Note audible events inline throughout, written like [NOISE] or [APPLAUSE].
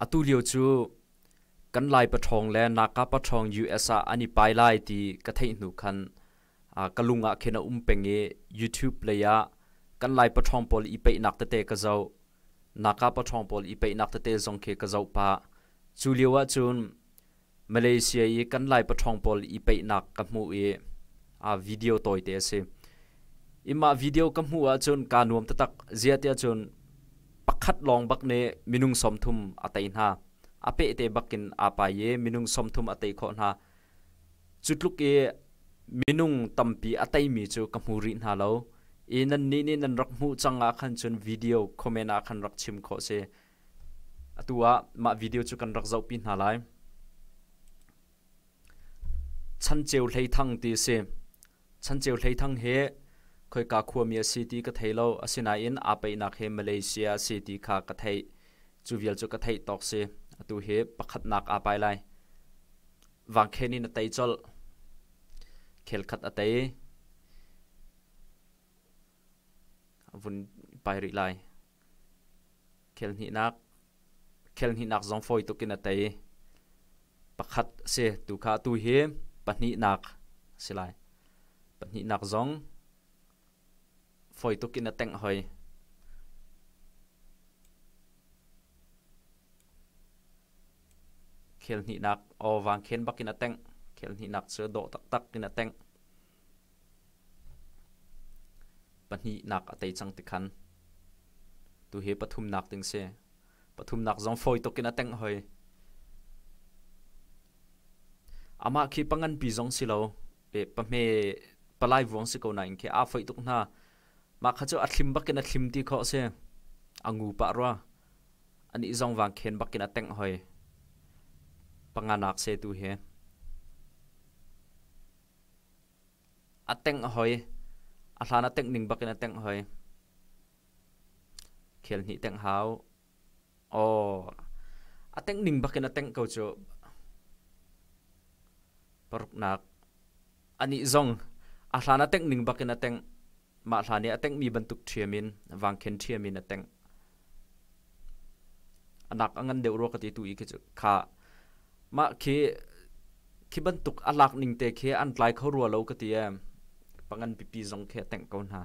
อตุเลียวจูกันไลปะทองและนาคาปะทอง US อันนี้ไปไล่ที่กะเทหนูคันอ่ากะลุงอะเคนอุ้มเปงเอยูทูบเลยอะกันไลปะทองปอลอีไปนักเตะตกะเจ้านาคาปะทองปอลอีไปนักเตะซองเคกะเจ้าปะจูเลียวจูนมาเลเซียกันไลปะทองปอลอีไปนักกะมูเออ่าวิดีโอตอยเตเซอิมาวิดีโอกะมูอะจูนการนวมตะตักเจียเตจูน pakhat long bak ne minung som thum atai na ape te bakin apa ye minung som thum atai kho na chutluk e minung tampi atai mi chu kamuri na lo in nan ni ni nan rak mu changa khan chun video comment a khan rak chim kho se atua ma video chu kan rak zau pin na lai. Chan cheu hlei thang ti se. Chan cheu hlei thang he khoi ka khua city ka thailo asina in apai na khe malaysia city kha ka thai chuvial chu ka thai tok se atu he pakhat nak apai lai. Wang kheni na tai chol, khel khat atai vun pai ri lai. Khel ni nak, khel ni nak zong foi to kin atai pakhat se tu kha tu he pahni nak silai pahni nak zong foi to kin ateng hoi khel ni nak o wang khen bak in teng khel ni nak sơ do tak tak in teng pani nak atei chang ti khan tu he pathum nak ting se pathum nak zong foi to kin ateng hoi ama khi pangan pi zong silo e pa me palai vong se ko na in ke a foi tuk na mà khá cho bắc bakin atlim ti khó xe anh ngủ bạ roa anh đi dòng vàng khen bắc kia tặng hồi bằng anh panganak xe tu he. Ateng hoi athan ateng ning bakin ateng hoi khel ni teng hao o ateng ning bakin ateng ko cho paruk nak. Ani zong. Athan ateng ning bakin ateng ma hlani ateng mi bantuk thiamin wangkhen thiamin ateng anak angan deuh ro ka ti tu i ke kha, ma khi khi bantuk alak ning te khe an tlai kho ro lo ka ti em pangan pipi zong khe ateng kon ha.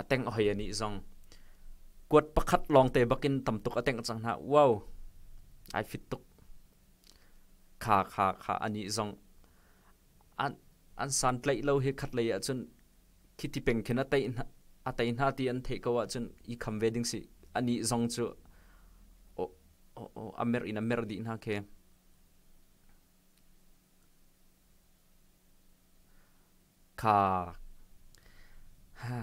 Ateng hoi ani zong. Kuat pakhat long te bakin tam tuk ateng chang na wow, ai fit tuk. Kha kha kha ani zong. An an san tlai lo he khat lai achun ah khiti peng khena tai a tai na ti an the ko ah achun i kham wedding si ani zong chu o o o amer in amer di na ke ka ha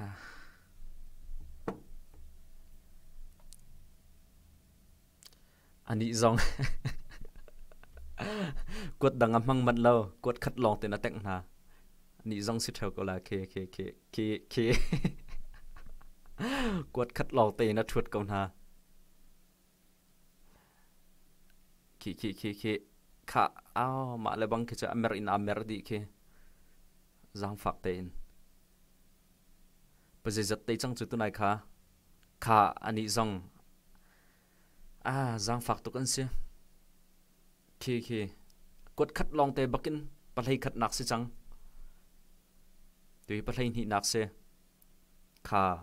[SIGHS] ani zong. [LAUGHS] Quất đằng âm măng mặn lâu quất khát lòng tên là tẹng na ni zong si theo ko la ke ke ke ke ke quất khát lòng tê là chuột câu na ki ki ki ki kha ao mà lại bằng cái cha amer in amer di ke zang phak tên bây giờ giật tay chẳng chữ tu này kha kha ấy zong à zang à, phak tu cần se khi khi quật khát long tê bắc bakin palai khát nạc se chang tui pathain hi nạc xe, kha.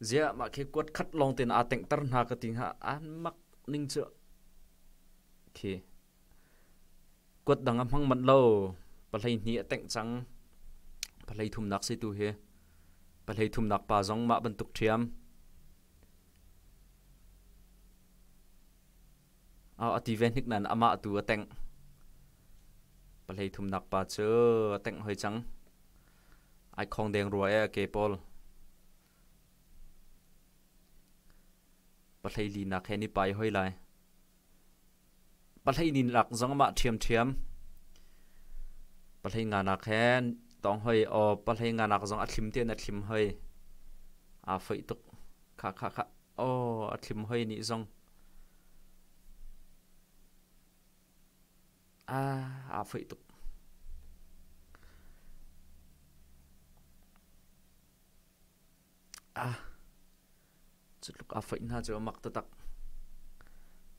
Dễ mà khi quất khat lòng tiền à teng tar na cái ting hạ án mắc ninh trợ, khi. Quất đằng âm hăng mặt lâu bà lấy nhịa tạnh trắng bà lấy thùm nạc xe tù hề bà lấy thùm nạc bà dòng mạ bần tục triêm à ở tì ven hích nàn âm mạ tù ở tạnh bà lấy thùm nạc bà chơ tạnh hơi trắng ai không đen rồi à kê pol bắt thấy lì nạc hẹn bài hơi lại bắt thấy lì nạc giống mà thiêm thiêm bắt thấy ngà nạc hẹn tòng hơi ờ bắt thấy ngà nạc giống ắt thiêm tiên ắt thiêm hơi à phải tục khá khá khá ờ ắt thiêm hơi nị giống à à phải tục chutluk chút lúc ha cho mặc tắc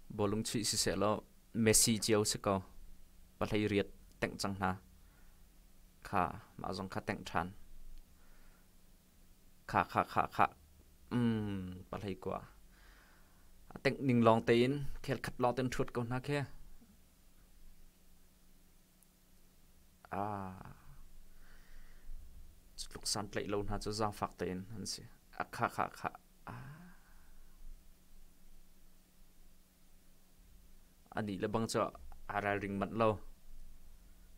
bolung chi si selo Messi chiếu sẽ có bắt riat teng chang na, kha mà dòng kha teng than kha kha kha kha um bắt lấy quá ning long lòng tên khéo khát lo ten chuột ko na khe. À lúc san plei lâu na cho ra phạt tên hắn sẽ à khá khá khá anh đi là bằng cho ara ring mặt lâu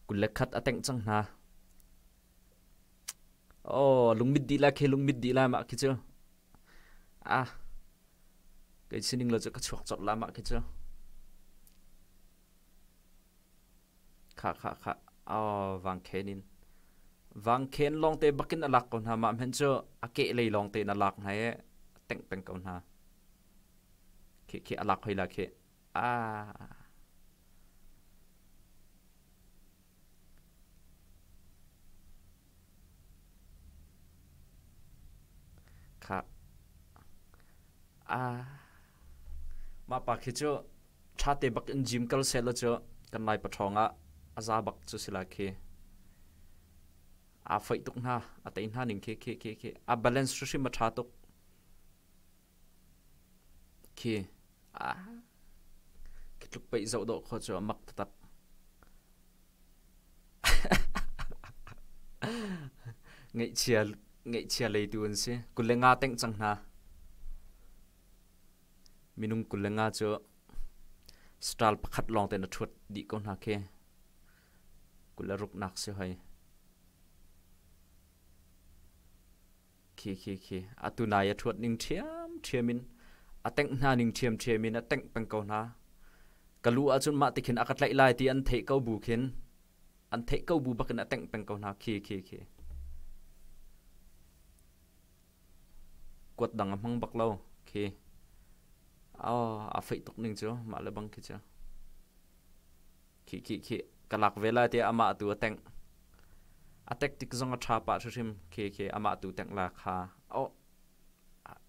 kun le khat ateng chang na oh lung mid di la khe lung mid di la ma ki chu. À cái xin lo cho các chuột chọt la ma ki chu. Khá khá khá oh vang khenin vàng khen long tê te bakin alak kon ha ma men cho ake le long tê na lak na e teng teng kon ha khi khi alak hay là khi à. Khá. À. Mà bà khi cho cha tê bạc in gym kal se lo cho kan lai khi. A phai na à tein na nín khi khi khi khi. À balance chu shi ma tha tuk khi. À chụp bị dậu độ khó cho mặc tập ngay chia ngay chia lấy tuần xe cú lên nga teng chẳng na cũng cú lên nga cho style khát lòng tên chuột đi con ha ke cú là rục nạc xe hay khi khi khi. À tu này chuột ninh thiam thiam min à teng na ninh thiam thiam min à teng bằng câu na kalu chun ma tikhin akat lai lai ti an thei kau bu khin. An thei kau bu bakan ateng peng kau na khi khi khi. Quật đằng măng bạc lâu khi. À à phải tục ninh chứ mà là bằng khi chứ khi khi khi. Cái lạc về lại thì ama tu ateng atek tik zong a thapa thusim khi khi. Ama tu teng la kha. O,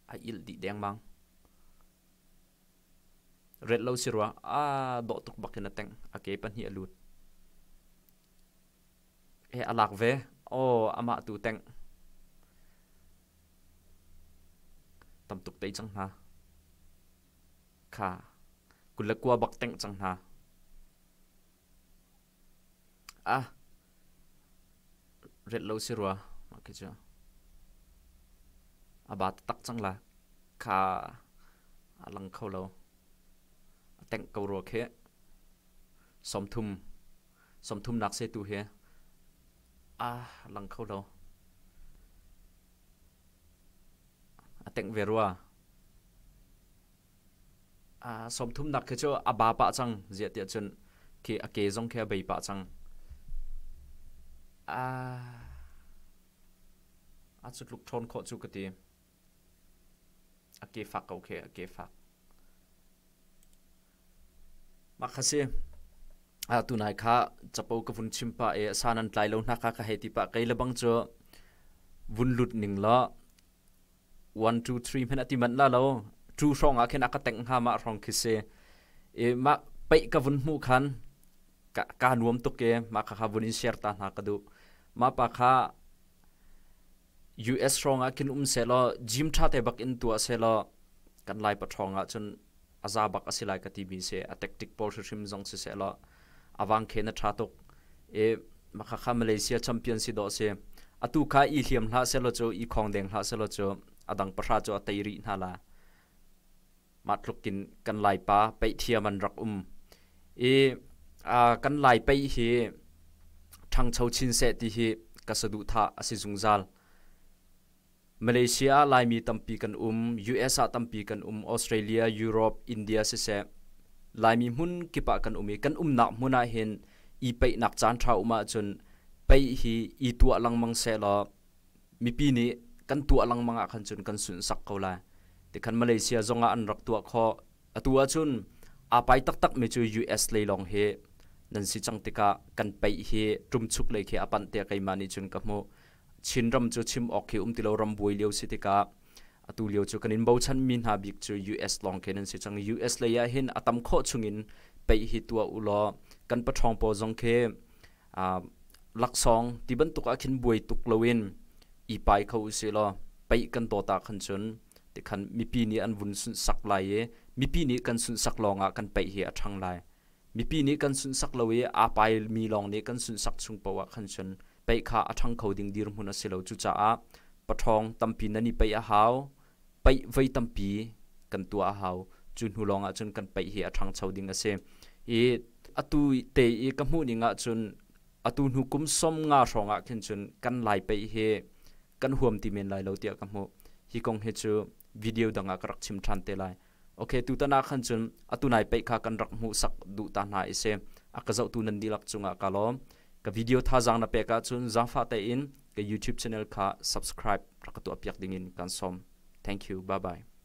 a il di deng mang red lo sirwa a do tuk bakina teng. A ke pan hi alut e alak ve o ama tu teng. Tam tuk tei chang na kha kulakwa bak teng chang na a à. red lo sirwa à. ma ke cha abat à, tak chang la kha alang แต่งกูรัวเคสมทุมสมทุมนักเซตูเฮอาหลังเข้าเราแต่งเวรัวอาสมทุมนักคือจ้าอาบาปะจังเจียเตียจนคืออาเกยจงแค่ใบปะจังอาอาจุดลุกทนโคจุกตีอาเกยฝักโอเคอาเกยฝัก khâu lâu teng cầu ruột he som thum som thum nak se tu he a lang khâu đâu a teng về rua a som thum nak ke cho a ba pa chang zia tia chun ki a ke zong khe bai pa chang a a chut luk thon kho chu ka ti a ke fak ok a ke fak makase a tunai kha chapo ka vun chimpa e sanan tlai lo na kha ka heti pa kai labang cho vun lut ning la. 1 2 3 men ati man la lo. Tu song a khen aka teng ha ma rong khise e ma pai ka vun mu khan. Ka ka nuam to ke ma kha kha vun in share ta na ka du. Ma pa kha US strong a kin um se lo. Gym tha te bak in tu a se lo. Kan lai pa thong a chun azabak asilai ka tibin se, a tactic por shim jong se se la. Awang khe na tha tok. E makha kha malaysia champion si do se. Atu kha i hliam hla se lo cho, i khong deng hla se lo cho. Adang pa cho tairi na la. Matlukin kan lai pa pe thia man rak um. E a, kan lai pe hi, thang chau chin se ti hi kasadu tha asi zungzal Malaysia lai mi tampi kan um US a tampi kan um Australia Europe India se se lai mi mun kipa kan umi kan um na muna hin i pe nak chan tha uma chun pe hi i tu alang mang se la mi pi ni kan tu alang manga khan chun kan sun sak ko la te khan Malaysia zonga an rak tu kho atua chun a pai tak tak me chu US le long he nan si chang tika kan pe hi tum chuk le khe apan te kai mani chun ka mo ชินรำจูชิมออกเขี่ยวอุ้มติเรารำบุยเลียวสิติกาอตูเลียวจูกันินเบาชันมินฮาบิกจูยูเอสลองเขนันสิจังยูเอสเลยหินอตัมโคชุงินไปฮิตัวอุลอกันปะทองปอจงเคอ่ลักซองติบันตุกอาคินบุยตุกลวินอีไปเขาอุสิลอไปกันโตตาขันชนแต่ขันมีปีนี้อันวุ่นสุนสักลายเยมีปีนี้กันสุนสักลองอะกันไปเฮียทางลายมีปีนี้กันสุนสักเลายอาไปมีลองนี้กันสุนสักชุงปวะขันชน pe kha a thang ding dir huna silo chu cha a, pathong tampi nani pe a haw pe vai tampi kan tu a haw chun hu longa chun kan pe hi a thang ding ase e atu te e ka mu ni nga chun atu nu kum som nga ronga khin chun kan lai pe he kan huam ti men lai lo tia ka mu hi kong he chu video danga karak chim than te lai. Okay tu ta na khan chun atu nai pe kha kan rak mu sak du ta na ise akazau tu nan dilak chunga kalom ka video tha jang na pe ka chun zafa te in. Ka youtube channel kha subscribe. Rakatu apyak dingin. Kan som. Thank you. Bye bye